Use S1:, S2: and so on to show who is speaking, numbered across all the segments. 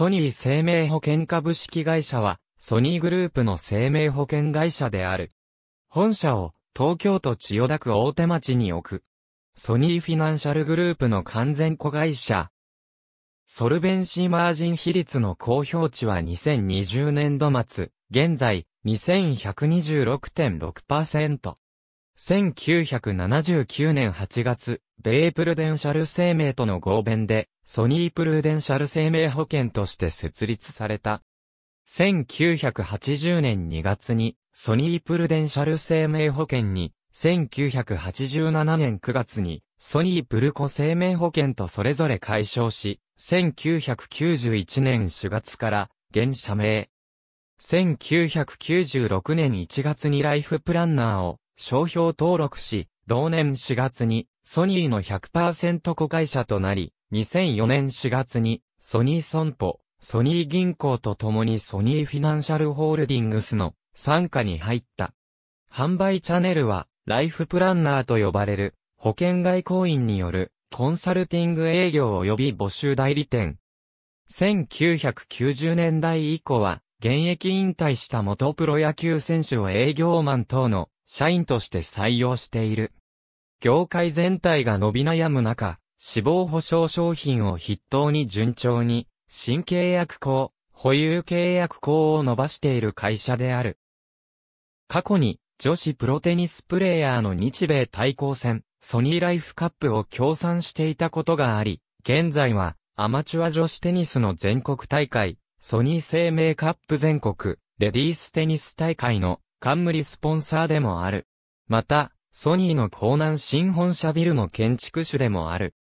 S1: ソニー生命保険株式会社は、ソニーグループの生命保険会社である。本社を、東京都千代田区大手町に置く。ソニーフィナンシャルグループの完全子会社。ソルベンシーマージン比率の公表値は2020年度末、現在2126.6%。1979年8月、米プルデンシャル生命との合弁で、ソニープルーデンシャル生命保険として設立された。1980年2月に、ソニープルデンシャル生命保険に、1987年9月に、ソニープルコ生命保険とそれぞれ解消し、1991年4月から、現社名。1996年1月にライフプランナーを商標登録し、同年4月にソニーの100%子会社となり、2004年4月にソニー損保、ソニー銀行と共にソニーフィナンシャルホールディングスの参加に入った。販売チャンネルはライフプランナーと呼ばれる保険外交員によるコンサルティング営業及び募集代理店。1990年代以降は現役引退した元プロ野球選手を営業マン等の社員として採用している。業界全体が伸び悩む中、死亡保障商品を筆頭に順調に、新契約校、保有契約校を伸ばしている会社である。過去に、女子プロテニスプレーヤーの日米対抗戦、ソニーライフカップを協賛していたことがあり、現在は、アマチュア女子テニスの全国大会、ソニー生命カップ全国、レディーステニス大会の冠スポンサーでもある。また、ソニーの江南新本社ビルの建築主でもある。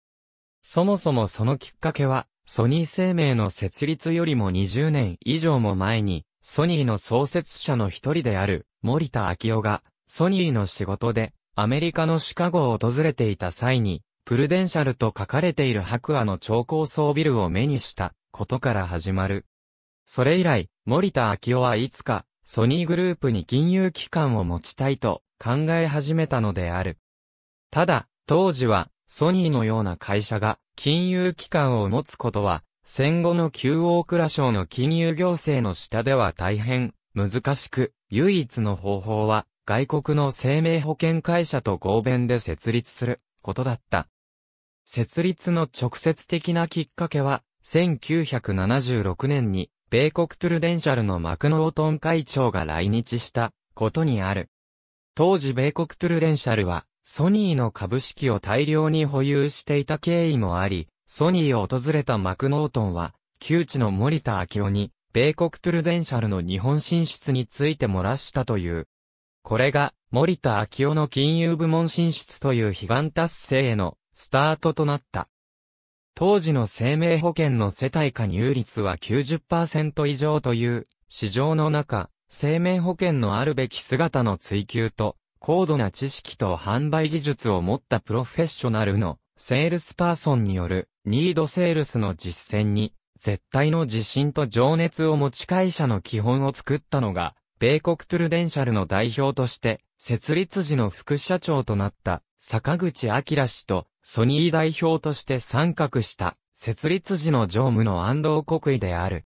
S1: そもそもそのきっかけは、ソニー生命の設立よりも20年以上も前に、ソニーの創設者の一人である、森田昭夫が、ソニーの仕事で、アメリカのシカゴを訪れていた際に、プルデンシャルと書かれている白亜の超高層ビルを目にしたことから始まる。それ以来、森田昭夫はいつか、ソニーグループに金融機関を持ちたいと考え始めたのである。ただ、当時はソニーのような会社が金融機関を持つことは戦後の旧大蔵省の金融行政の下では大変難しく、唯一の方法は外国の生命保険会社と合弁で設立することだった。設立の直接的なきっかけは、1976年に米国プルデンシャルのマクノートン会長が来日したことにある。当時米国プルデンシャルはソニーの株式を大量に保有していた経緯もあり、ソニーを訪れたマクノートンは、旧知の森田明夫に、米国プルデンシャルの日本進出について漏らしたという。これが、森田明夫の金融部門進出という悲願達成へのスタートとなった。当時の生命保険の世帯加入率は90%以上という市場の中、生命保険のあるべき姿の追求と、高度な知識と販売技術を持ったプロフェッショナルのセールスパーソンによるニードセールスの実践に絶対の自信と情熱を持ち会社の基本を作ったのが、米国プルデンシャルの代表として設立時の副社長となった坂口明氏とソニー代表として参画した設立時の常務の安藤国威である。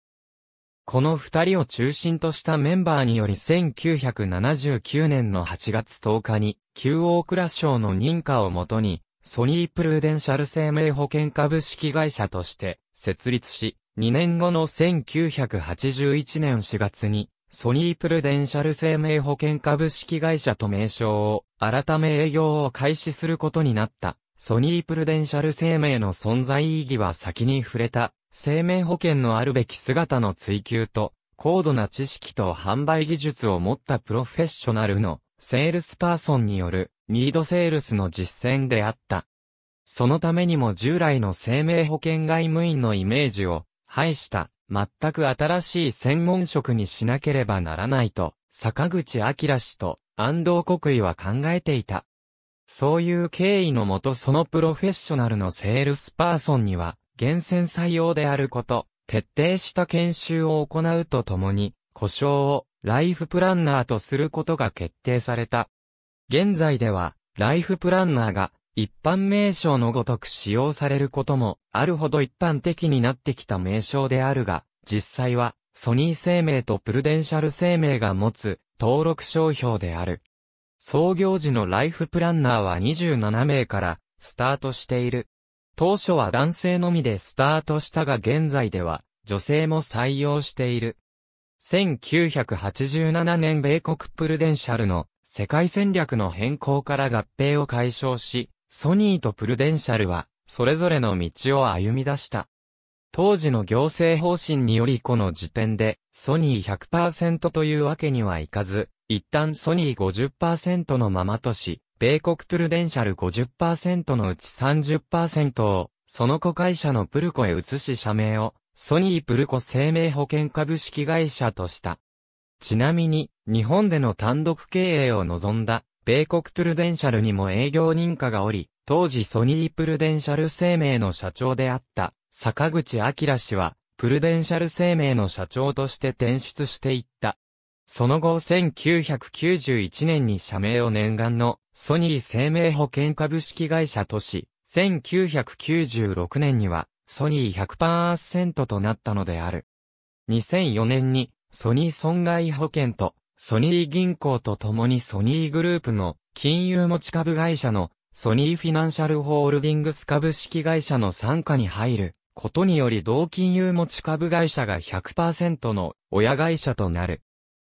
S1: この二人を中心としたメンバーにより1979年の8月10日に、旧大蔵省の認可をもとに、ソニープルーデンシャル生命保険株式会社として設立し、2年後の1981年4月に、ソニープルデンシャル生命保険株式会社と名称を改め営業を開始することになった。ソニープルデンシャル生命の存在意義は先に触れた、生命保険のあるべき姿の追求と、高度な知識と販売技術を持ったプロフェッショナルの、セールスパーソンによる、ニードセールスの実践であった。そのためにも従来の生命保険外務員のイメージを、排した、全く新しい専門職にしなければならないと、坂口明氏と安藤国威は考えていた。そういう経緯のもとそのプロフェッショナルのセールスパーソンには、厳選採用であること、徹底した研修を行うとともに、呼称をライフプランナーとすることが決定された。現在では、ライフプランナーが一般名称のごとく使用されることもあるほど一般的になってきた名称であるが、実際は、ソニー生命とプルデンシャル生命が持つ、登録商標である。創業時のライフプランナーは27名からスタートしている。当初は男性のみでスタートしたが現在では女性も採用している。1987年米国プルデンシャルの世界戦略の変更から合併を解消し、ソニーとプルデンシャルはそれぞれの道を歩み出した。当時の行政方針によりこの時点でソニー100%というわけにはいかず、一旦ソニー50%のままとし、米国プルデンシャル50%のうち30%を、その子会社のプルコへ移し社名を、ソニープルコ生命保険株式会社とした。ちなみに、日本での単独経営を望んだ、米国プルデンシャルにも営業認可がおり、当時ソニープルデンシャル生命の社長であった、坂口明氏は、プルデンシャル生命の社長として転出していった。その後1991年に社名を念願のソニー生命保険株式会社とし、1996年にはソニー100%となったのである。2004年にソニー損害保険とソニー銀行と共にソニーグループの金融持ち株会社のソニーフィナンシャルホールディングス株式会社の参加に入ることにより同金融持ち株会社が100%の親会社となる。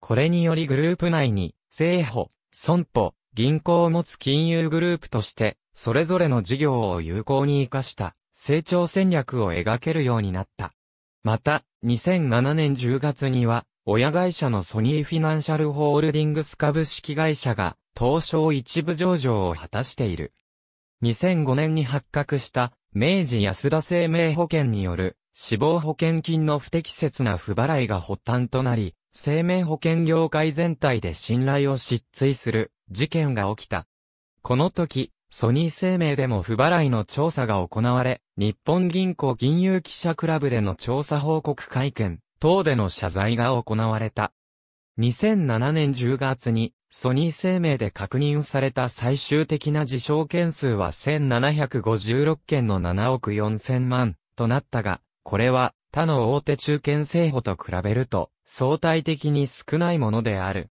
S1: これによりグループ内に、政保、損保、銀行を持つ金融グループとして、それぞれの事業を有効に活かした成長戦略を描けるようになった。また、2007年10月には、親会社のソニーフィナンシャルホールディングス株式会社が、東証一部上場を果たしている。2005年に発覚した明治安田生命保険による死亡保険金の不適切な不払いが発端となり、生命保険業界全体で信頼を失墜する事件が起きた。この時、ソニー生命でも不払いの調査が行われ、日本銀行金融記者クラブでの調査報告会見、等での謝罪が行われた。2007年10月に、ソニー生命で確認された最終的な事象件数は1756件の7億4000万となったが、これは他の大手中堅政保と比べると相対的に少ないものである。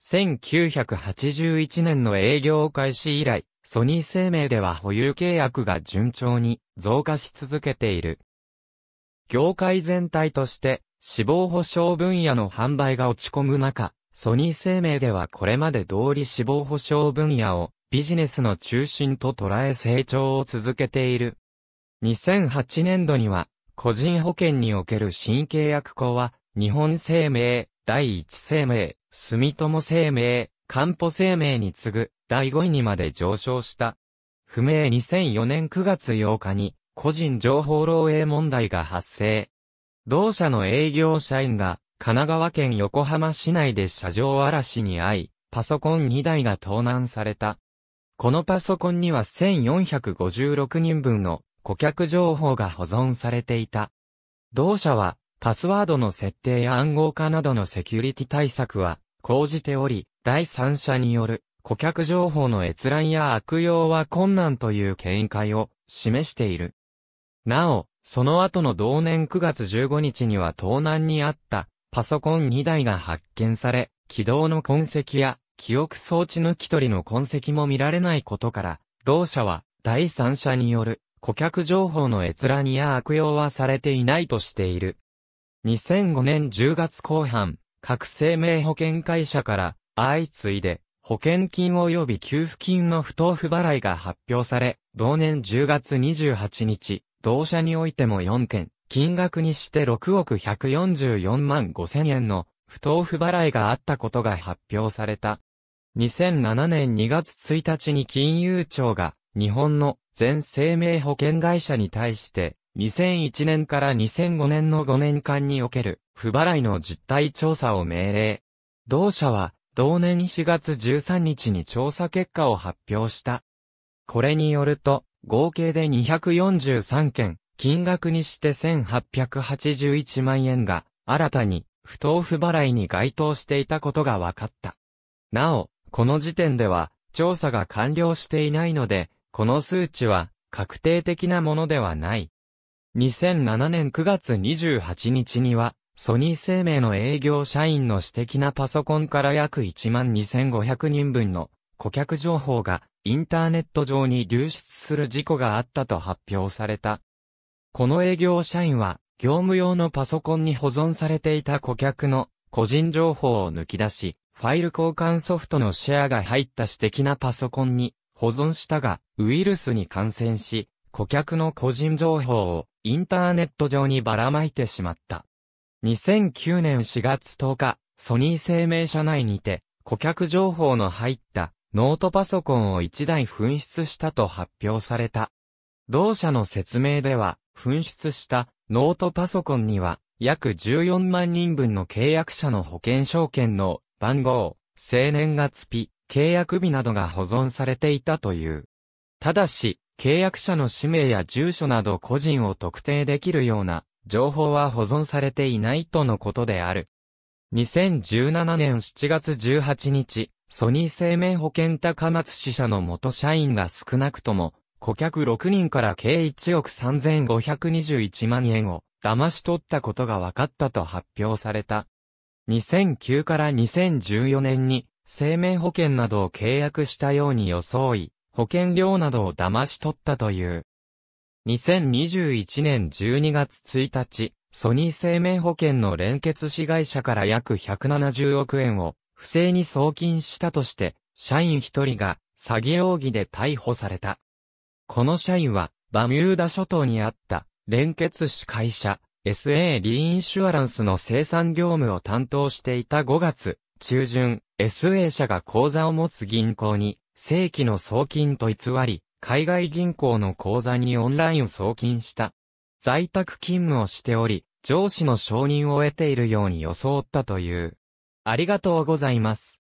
S1: 1981年の営業開始以来、ソニー生命では保有契約が順調に増加し続けている。業界全体として死亡保障分野の販売が落ち込む中、ソニー生命ではこれまで通り死亡保障分野をビジネスの中心と捉え成長を続けている。2008年度には個人保険における新契約項は日本生命、第一生命、住友生命、漢方生命に次ぐ第5位にまで上昇した。不明2004年9月8日に個人情報漏洩問題が発生。同社の営業社員が神奈川県横浜市内で車上嵐に遭い、パソコン2台が盗難された。このパソコンには1456人分の顧客情報が保存されていた。同社はパスワードの設定や暗号化などのセキュリティ対策は講じており、第三者による顧客情報の閲覧や悪用は困難という見解を示している。なお、その後の同年9月15日には盗難にあったパソコン2台が発見され、起動の痕跡や記憶装置抜き取りの痕跡も見られないことから、同社は第三者による顧客情報の閲覧や悪用はされていないとしている。2005年10月後半、各生命保険会社から相次いで保険金及び給付金の不当不払いが発表され、同年10月28日、同社においても4件、金額にして6億144万5千円の不当不払いがあったことが発表された。2007年2月1日に金融庁が日本の全生命保険会社に対して2001年から2005年の5年間における不払いの実態調査を命令。同社は同年4月13日に調査結果を発表した。これによると、合計で243件、金額にして1881万円が、新たに、不当不払いに該当していたことが分かった。なお、この時点では、調査が完了していないので、この数値は、確定的なものではない。2007年9月28日には、ソニー生命の営業社員の私的なパソコンから約12,500人分の顧客情報がインターネット上に流出する事故があったと発表された。この営業社員は、業務用のパソコンに保存されていた顧客の個人情報を抜き出し、ファイル交換ソフトのシェアが入った私的なパソコンに保存したが、ウイルスに感染し、顧客の個人情報をインターネット上にばらまいてしまった。2009年4月10日、ソニー生命社内にて、顧客情報の入ったノートパソコンを1台紛失したと発表された。同社の説明では、紛失したノートパソコンには、約14万人分の契約者の保険証券の番号、生年月日、契約日などが保存されていたという。ただし、契約者の氏名や住所など個人を特定できるような情報は保存されていないとのことである。2017年7月18日、ソニー生命保険高松支社の元社員が少なくとも、顧客6人から計1億3521万円を騙し取ったことが分かったと発表された。2009から2014年に生命保険などを契約したように装い、保険料などを騙し取ったという。2021年12月1日、ソニー生命保険の連結子会社から約170億円を不正に送金したとして、社員一人が詐欺容疑で逮捕された。この社員は、バミューダ諸島にあった連結子会社 SA リーインシュアランスの生産業務を担当していた5月中旬、SA 社が口座を持つ銀行に正規の送金と偽り、海外銀行の口座にオンライン送金した。在宅勤務をしており、上司の承認を得ているように装ったという。ありがとうございます。